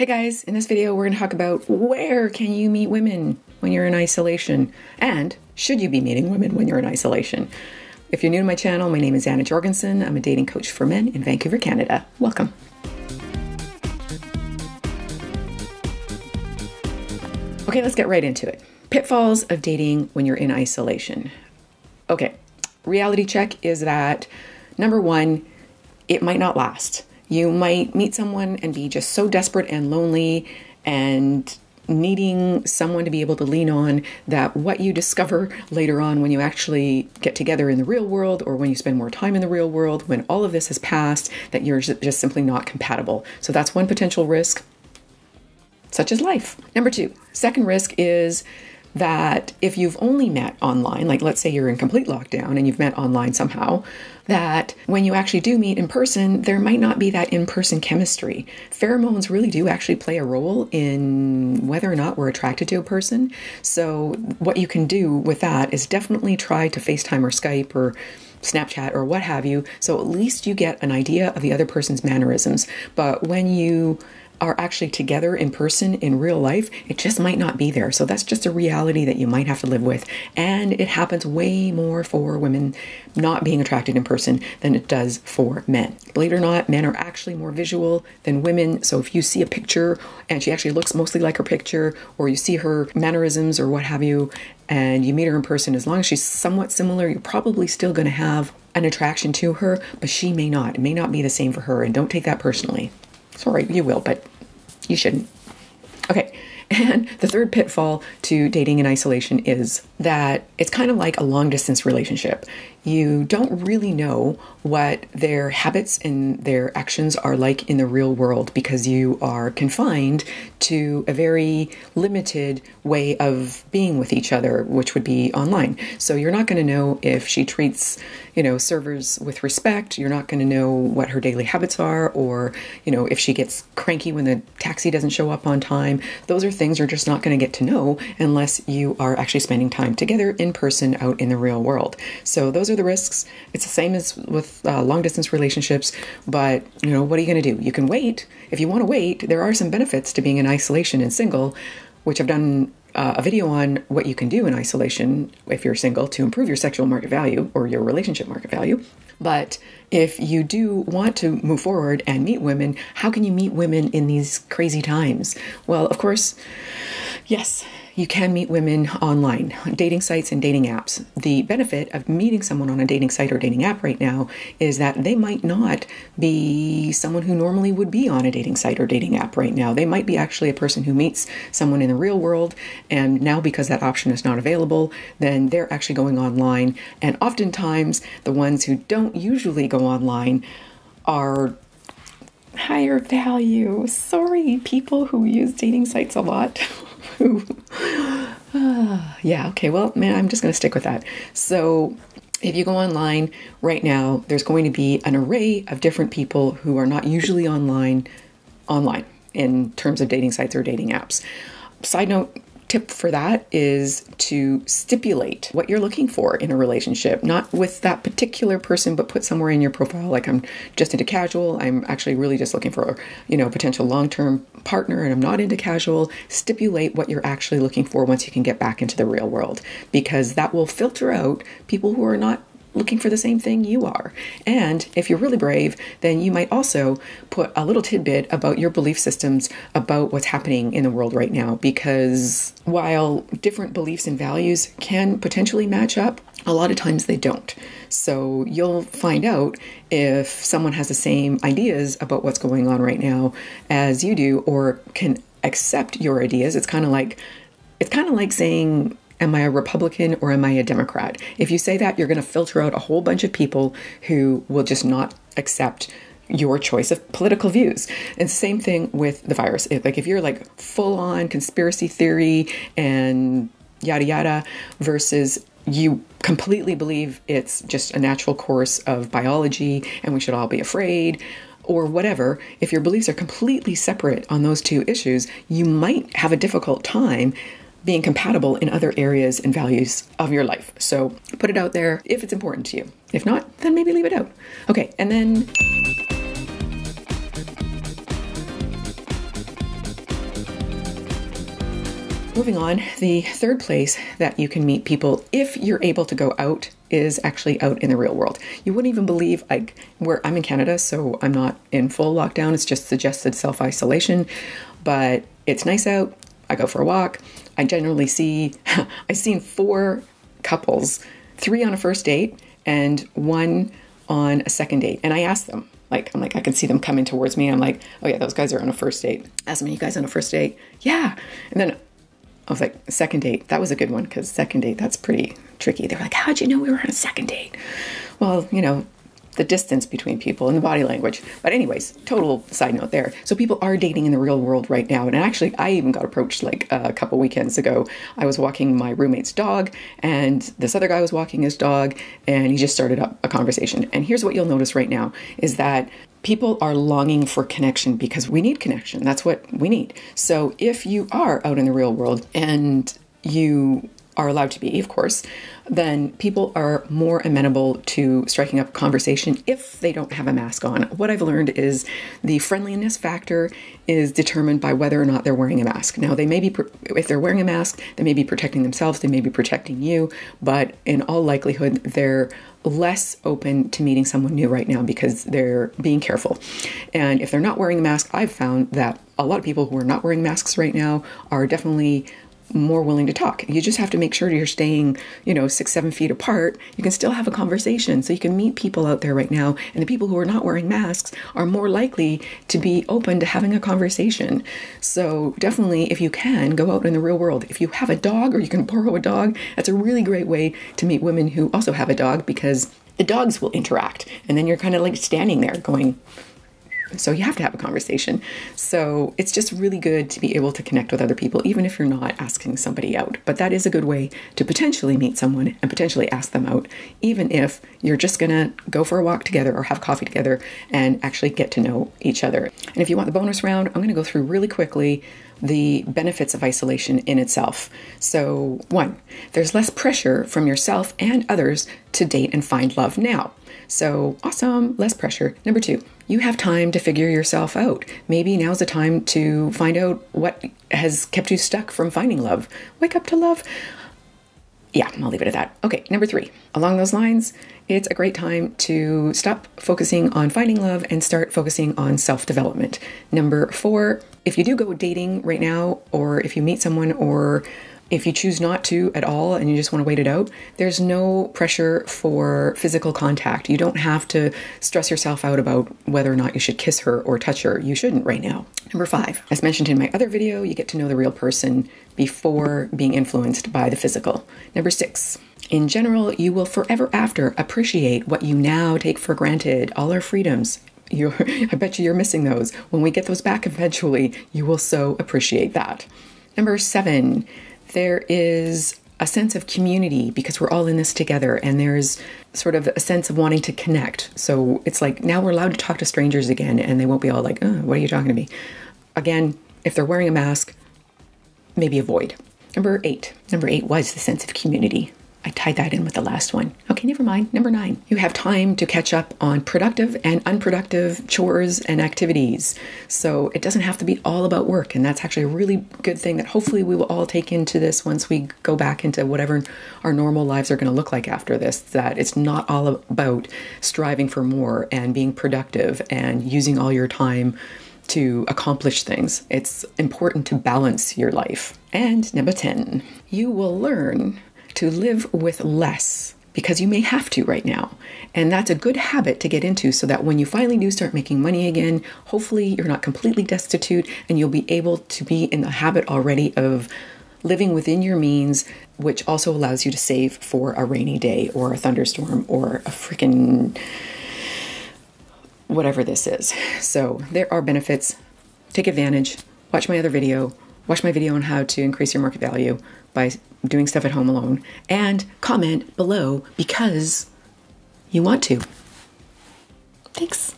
Hey guys, in this video we're going to talk about where can you meet women when you're in isolation and should you be meeting women when you're in isolation. If you're new to my channel, my name is Anna Jorgensen. I'm a dating coach for men in Vancouver, Canada. Welcome. Okay, let's get right into it. Pitfalls of dating when you're in isolation. Okay, reality check is that number one, it might not last you might meet someone and be just so desperate and lonely and needing someone to be able to lean on that what you discover later on when you actually get together in the real world or when you spend more time in the real world, when all of this has passed, that you're just simply not compatible. So that's one potential risk, such as life. Number two, second risk is that if you've only met online, like let's say you're in complete lockdown and you've met online somehow, that when you actually do meet in person, there might not be that in person chemistry. Pheromones really do actually play a role in whether or not we're attracted to a person. So, what you can do with that is definitely try to FaceTime or Skype or Snapchat or what have you. So, at least you get an idea of the other person's mannerisms. But when you are actually together in person in real life, it just might not be there. So that's just a reality that you might have to live with. And it happens way more for women not being attracted in person than it does for men. Believe it or not, men are actually more visual than women. So if you see a picture and she actually looks mostly like her picture, or you see her mannerisms or what have you, and you meet her in person, as long as she's somewhat similar, you're probably still going to have an attraction to her, but she may not. It may not be the same for her, and don't take that personally. Sorry, you will, but you shouldn't. Okay. And the third pitfall to dating in isolation is that it's kind of like a long distance relationship. You don't really know what their habits and their actions are like in the real world because you are confined to a very limited way of being with each other, which would be online. So you're not going to know if she treats, you know, servers with respect. You're not going to know what her daily habits are or, you know, if she gets cranky when the taxi doesn't show up on time. Those are things you're just not going to get to know unless you are actually spending time together in person out in the real world. So those are the risks. It's the same as with uh, long distance relationships, but you know, what are you going to do? You can wait. If you want to wait, there are some benefits to being in isolation and single, which I've done uh, a video on what you can do in isolation if you're single to improve your sexual market value or your relationship market value. But if you do want to move forward and meet women, how can you meet women in these crazy times? Well, of course, yes, you can meet women online, dating sites and dating apps. The benefit of meeting someone on a dating site or dating app right now is that they might not be someone who normally would be on a dating site or dating app right now. They might be actually a person who meets someone in the real world, and now because that option is not available, then they're actually going online. And oftentimes, the ones who don't usually go online are higher value. Sorry, people who use dating sites a lot. yeah, okay, well, man, I'm just going to stick with that. So, if you go online right now, there's going to be an array of different people who are not usually online online in terms of dating sites or dating apps. Side note, tip for that is to stipulate what you're looking for in a relationship, not with that particular person, but put somewhere in your profile like I'm just into casual. I'm actually really just looking for, you know, potential long-term partner and I'm not into casual. Stipulate what you're actually looking for once you can get back into the real world because that will filter out people who are not looking for the same thing you are. And if you're really brave, then you might also put a little tidbit about your belief systems about what's happening in the world right now. Because while different beliefs and values can potentially match up, a lot of times they don't. So you'll find out if someone has the same ideas about what's going on right now as you do or can accept your ideas. It's kind of like it's kind of like saying Am I a Republican or am I a Democrat? If you say that, you're going to filter out a whole bunch of people who will just not accept your choice of political views. And same thing with the virus. Like if you're like full on conspiracy theory and yada yada versus you completely believe it's just a natural course of biology and we should all be afraid or whatever, if your beliefs are completely separate on those two issues, you might have a difficult time being compatible in other areas and values of your life. So put it out there if it's important to you. If not, then maybe leave it out. Okay, and then moving on, the third place that you can meet people if you're able to go out is actually out in the real world. You wouldn't even believe like where I'm in Canada, so I'm not in full lockdown. It's just suggested self-isolation, but it's nice out. I go for a walk. I generally see I've seen four couples, three on a first date and one on a second date. And I asked them, like, I'm like, I can see them coming towards me. I'm like, oh yeah, those guys are on a first date. Ask me, you guys on a first date? Yeah. And then I was like, second date. That was a good one because second date, that's pretty tricky. They were like, how'd you know we were on a second date? Well, you know, the distance between people and the body language. But anyways, total side note there. So people are dating in the real world right now. And actually, I even got approached like a couple weekends ago. I was walking my roommate's dog, and this other guy was walking his dog, and he just started up a conversation. And here's what you'll notice right now is that people are longing for connection because we need connection. That's what we need. So if you are out in the real world and you are allowed to be, of course, then people are more amenable to striking up conversation if they don't have a mask on. What I've learned is the friendliness factor is determined by whether or not they're wearing a mask. Now, they may be, if they're wearing a mask, they may be protecting themselves, they may be protecting you, but in all likelihood, they're less open to meeting someone new right now because they're being careful. And if they're not wearing a mask, I've found that a lot of people who are not wearing masks right now are definitely more willing to talk. You just have to make sure you're staying, you know, six, seven feet apart. You can still have a conversation. So you can meet people out there right now. And the people who are not wearing masks are more likely to be open to having a conversation. So definitely, if you can, go out in the real world. If you have a dog or you can borrow a dog, that's a really great way to meet women who also have a dog because the dogs will interact. And then you're kind of like standing there going, so you have to have a conversation. So it's just really good to be able to connect with other people, even if you're not asking somebody out. But that is a good way to potentially meet someone and potentially ask them out, even if you're just gonna go for a walk together or have coffee together and actually get to know each other. And if you want the bonus round, I'm gonna go through really quickly the benefits of isolation in itself. So, one, there's less pressure from yourself and others to date and find love now. So, awesome, less pressure. Number two, you have time to figure yourself out. Maybe now's the time to find out what has kept you stuck from finding love. Wake up to love. Yeah, I'll leave it at that. Okay, number three, along those lines, it's a great time to stop focusing on finding love and start focusing on self development. Number four, if you do go dating right now, or if you meet someone, or if you choose not to at all and you just want to wait it out, there's no pressure for physical contact. You don't have to stress yourself out about whether or not you should kiss her or touch her. You shouldn't right now. Number five, as mentioned in my other video, you get to know the real person before being influenced by the physical. Number six, in general, you will forever after appreciate what you now take for granted, all our freedoms, you I bet you you're missing those. When we get those back eventually, you will so appreciate that. Number seven, there is a sense of community because we're all in this together and there's sort of a sense of wanting to connect. So it's like now we're allowed to talk to strangers again and they won't be all like, oh, what are you talking to me? Again, if they're wearing a mask, maybe avoid. Number eight. Number eight was the sense of community. I tied that in with the last one. Okay, never mind. Number nine, you have time to catch up on productive and unproductive chores and activities. So it doesn't have to be all about work. And that's actually a really good thing that hopefully we will all take into this once we go back into whatever our normal lives are going to look like after this. That it's not all about striving for more and being productive and using all your time to accomplish things. It's important to balance your life. And number 10, you will learn to live with less because you may have to right now. And that's a good habit to get into so that when you finally do start making money again, hopefully you're not completely destitute and you'll be able to be in the habit already of living within your means, which also allows you to save for a rainy day or a thunderstorm or a freaking whatever this is. So there are benefits. Take advantage. Watch my other video. Watch my video on how to increase your market value by doing stuff at home alone, and comment below because you want to. Thanks.